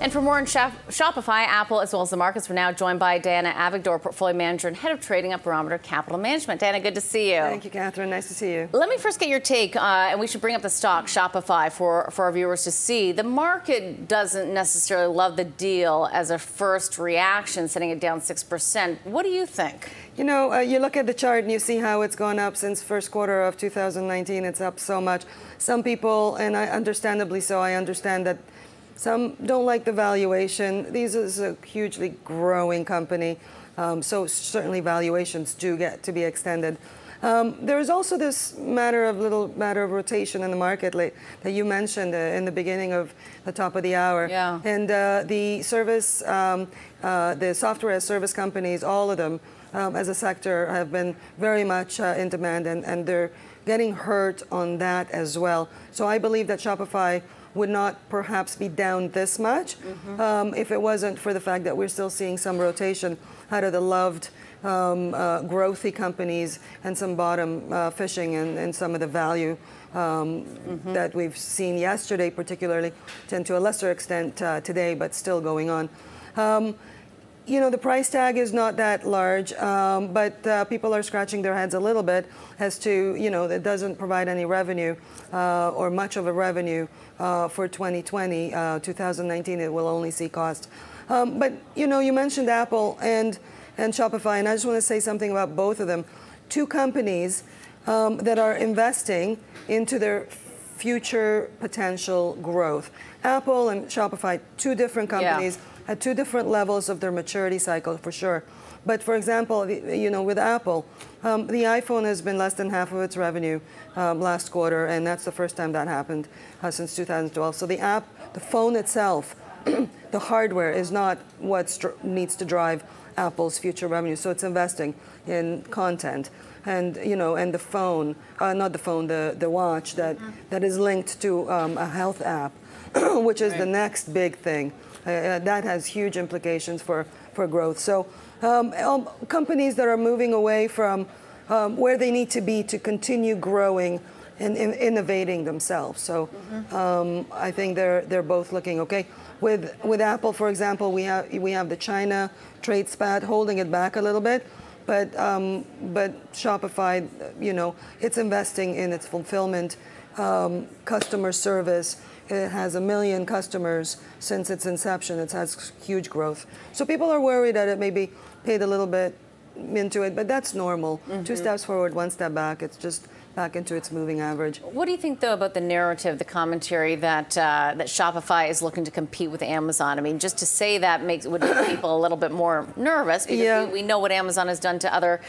And for more on Shopify, Apple, as well as the markets, we're now joined by Diana Avigdor, Portfolio Manager and Head of Trading at Barometer Capital Management. Diana, good to see you. Thank you, Catherine. Nice to see you. Let me first get your take, uh, and we should bring up the stock, Shopify, for, for our viewers to see. The market doesn't necessarily love the deal as a first reaction, setting it down 6%. What do you think? You know, uh, you look at the chart and you see how it's gone up since first quarter of 2019. It's up so much. Some people, and I understandably so, I understand that some don't like the valuation. These is a hugely growing company, um, so certainly valuations do get to be extended. Um, there is also this matter of little matter of rotation in the market like, that you mentioned uh, in the beginning of the top of the hour. Yeah. And uh, the service, um, uh, the software as service companies, all of them um, as a sector have been very much uh, in demand and, and they're getting hurt on that as well. So I believe that Shopify would not perhaps be down this much mm-hmm. um, if it wasn't for the fact that we're still seeing some rotation out of the loved um, uh, growthy companies and some bottom uh, fishing and, and, some of the value um, mm-hmm. that we've seen yesterday, particularly, and to a lesser extent uh, today, but still going on. Um, you know, the price tag is not that large, um, but uh, people are scratching their heads a little bit as to, you know, it doesn't provide any revenue uh, or much of a revenue uh, for 2020. Uh, 2019, it will only see cost. Um, but, you know, you mentioned Apple and, and Shopify, and I just want to say something about both of them. Two companies um, that are investing into their future potential growth. Apple and Shopify, two different companies. Yeah at two different levels of their maturity cycle for sure. But for example, you know, with Apple, um, the iPhone has been less than half of its revenue um, last quarter, and that's the first time that happened uh, since 2012. So the app, the phone itself, the hardware is not what needs to drive Apple's future revenue. So it's investing in content and you know, and the phone, uh, not the phone, the the watch that mm-hmm. that is linked to um, a health app, which is right. the next big thing. Uh, uh, that has huge implications for, for growth. So um, um, companies that are moving away from um, where they need to be to continue growing and, and innovating themselves. So mm-hmm. um, I think they're they're both looking okay. With with Apple, for example, we have we have the China trade spat holding it back a little bit, but um, but Shopify, you know, it's investing in its fulfillment, um, customer service. It has a million customers since its inception. It has huge growth. So people are worried that it maybe paid a little bit into it, but that's normal. Mm-hmm. Two steps forward, one step back. It's just back into its moving average. What do you think, though, about the narrative, the commentary that uh, that Shopify is looking to compete with Amazon? I mean, just to say that makes would make people a little bit more nervous because yeah. we, we know what Amazon has done to other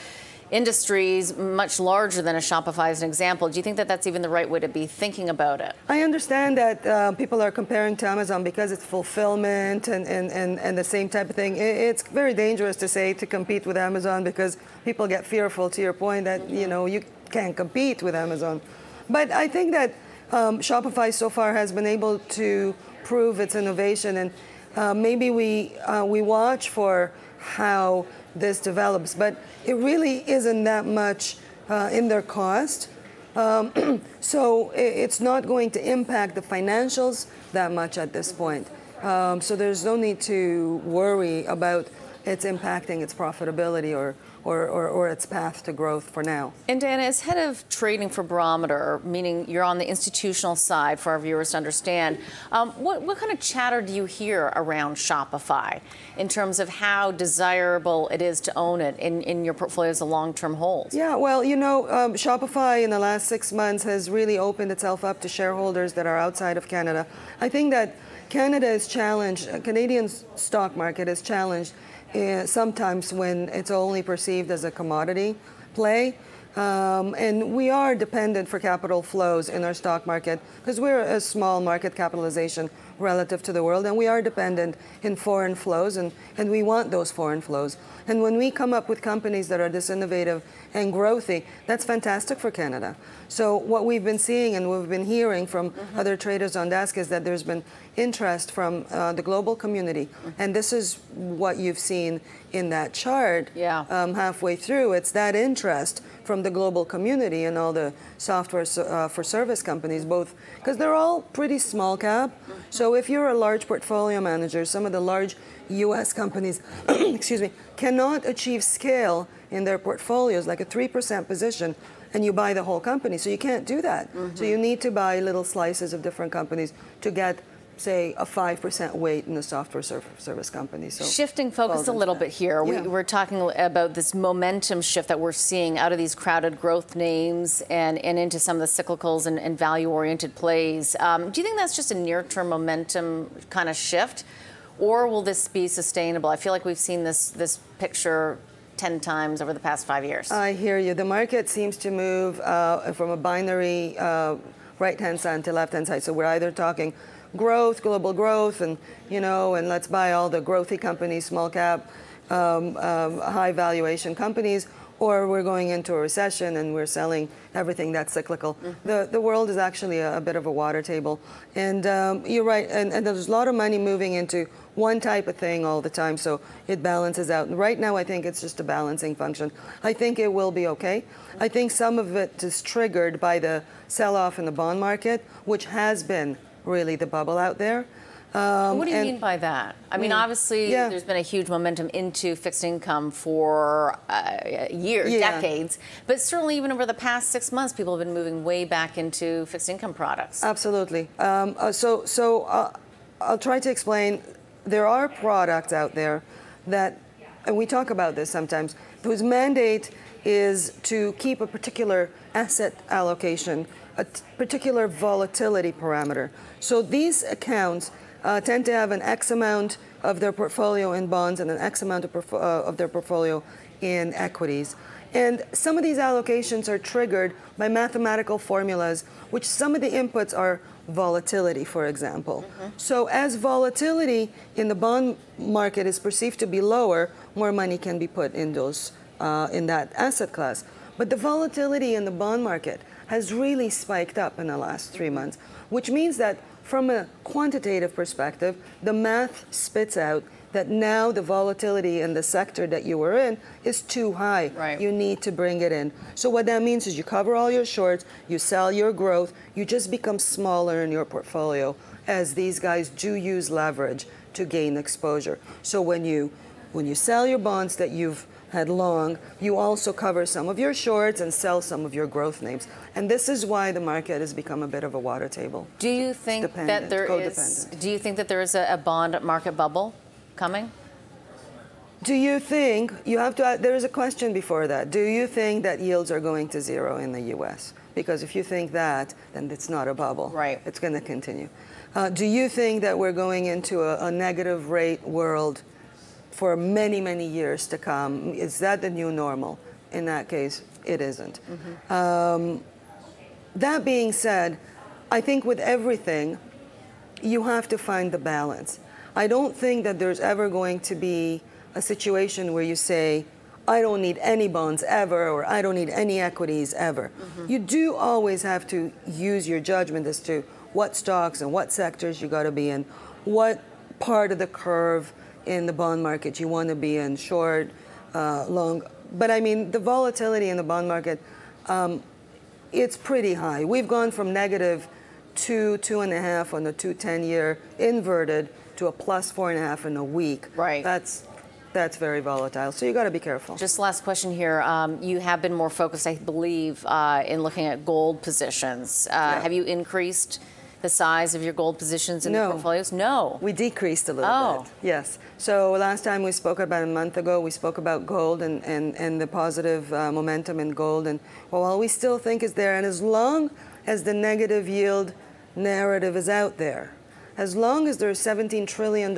industries much larger than a Shopify as an example. Do you think that that's even the right way to be thinking about it? I understand that uh, people are comparing to Amazon because it's fulfillment and, and, and, and the same type of thing. It's very dangerous to say to compete with Amazon because people get fearful to your point that, you know, you can't compete with Amazon. But I think that um, Shopify so far has been able to prove its innovation and uh, maybe we, uh, we watch for how this develops. But it really isn't that much uh, in their cost. Um, so it's not going to impact the financials that much at this point. Um, so there's no need to worry about it's impacting its profitability or or, or, or, its path to growth for now. And Diana, as head of trading for Barometer, meaning you're on the institutional side for our viewers to understand, um, what, what kind of chatter do you hear around Shopify in terms of how desirable it is to own it in, in your portfolio as a long-term hold? Yeah, well, you know, um, Shopify in the last six months has really opened itself up to shareholders that are outside of Canada. I think that Canada is challenged, uh, Canadian stock market is challenged Eh, sometimes when it's only perceived as a commodity play. Um, and we are dependent for capital flows in our stock market because we're a small market capitalization relative to the world, and we are dependent in foreign flows, and, and we want those foreign flows. And when we come up with companies that are this innovative and growthy, that's fantastic for Canada. So what we've been seeing and we've been hearing from mm-hmm. other traders on desk is that there's been interest from uh, the global community, mm-hmm. and this is what you've seen in that chart yeah. um, halfway through. It's that interest from the global community and all the software uh, for service companies, both because they're all pretty small cap. So if you're a large portfolio manager, some of the large US companies, excuse me, cannot achieve scale in their portfolios like a 3% position and you buy the whole company. So you can't do that. Mm-hmm. So you need to buy little slices of different companies to get say a 5% weight in the software service company. So shifting focus a little bit here. Yeah. We, are talking about this momentum shift that we're seeing out of these crowded growth names and, and into some of the cyclicals and, and value oriented plays. Um, do you think that's just a near term momentum kind of shift? Or will this be sustainable? I feel like we've seen this this picture 10 times over the past five years. I hear you. The market seems to move uh, from a binary uh, right hand side to left hand side. So we're either talking growth, global growth, and you know, and let's buy all the growthy companies, small cap, um, um, high valuation companies, or we're going into a recession and we're selling everything that's cyclical. Mm-hmm. The, the world is actually a, a bit of a water table. And um, you're right, and, and, there's a lot of money moving into one type of thing all the time, so it balances out. And right now, I think it's just a balancing function. I think it will be okay. I think some of it is triggered by the sell off in the bond market, which has been really the bubble out there. Um, what do you and, mean by that? I mean, obviously, yeah. there's been a huge momentum into fixed income for uh, years, yeah. decades, but certainly even over the past six months, people have been moving way back into fixed income products. Absolutely. Um, uh, so, so uh, I'll try to explain. There are products out there that, and we talk about this sometimes, whose mandate is to keep a particular asset allocation, a particular volatility parameter. So these accounts uh, tend to have an X amount of their portfolio in bonds and an X amount of, uh, of their portfolio in equities. And some of these allocations are triggered by mathematical formulas, which some of the inputs are volatility, for example. Mm-hmm. So, as volatility in the bond market is perceived to be lower, more money can be put in those uh, in that asset class. But the volatility in the bond market has really spiked up in the last three months, which means that from a quantitative perspective, the math spits out that now the volatility in the sector that you were in is too high. Right. You need to bring it in. So what that means is you cover all your shorts, you sell your growth, you just become smaller in your portfolio as these guys do use leverage to gain exposure. So when you when you sell your bonds that you've had long, you also cover some of your shorts and sell some of your growth names. And this is why the market has become a bit of a water table. Do you think that there is? Do you think that there is a, a bond market bubble coming? Do you think you have to? There is a question before that. Do you think that yields are going to zero in the U.S.? Because if you think that, then it's not a bubble. Right. It's going to continue. Uh, do you think that we're going into a, a negative rate world for many, many years to come. Is that the new normal? In that case, it isn't. Mm-hmm. Um, that being said, I think with everything, you have to find the balance. I don't think that there's ever going to be a situation where you say, I don't need any bonds ever, or I don't need any equities ever. Mm-hmm. You do always have to use your judgment as to what stocks and what sectors you got to be in, what part of the curve in the bond market. You want to be in short, uh, long. But I mean, the volatility in the bond market, um, it's pretty high. We've gone from negative two, two and a half on the two ten year inverted to a plus four and a half in a week. Right. That's that's very volatile. So you got to be careful. Just last question here. Um, you have been more focused, I believe, uh, in looking at gold positions. Uh, yeah. Have you increased? The size of your gold positions in no. portfolios? No. We decreased a little oh. bit. Yes. So last time we spoke about a month ago, we spoke about gold and, and, and the positive uh, momentum in gold. And well, while we still think is there, and as long as the negative yield narrative is out there, as long as there's $17 trillion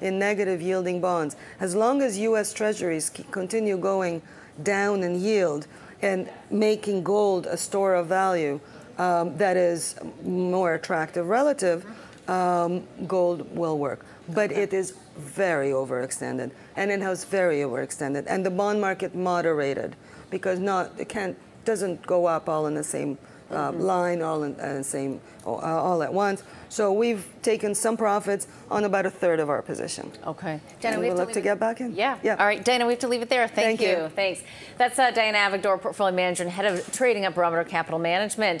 in negative yielding bonds, as long as US Treasuries continue going down in yield and making gold a store of value, um, that is more attractive relative, um, gold will work. But it is very overextended, and it has very overextended, and the bond market moderated because not it can't doesn't go up all in the same uh, mm-hmm. line all in the same uh, all at once. So we've taken some profits on about a third of our position. Okay. Dana, and we, we look to, get back in. Yeah. yeah. All right, Dana, we have to leave it there. Thank, Thank you. you. Thanks. That's uh, Diana Avigdor, portfolio manager and head of trading at Barometer Capital Management.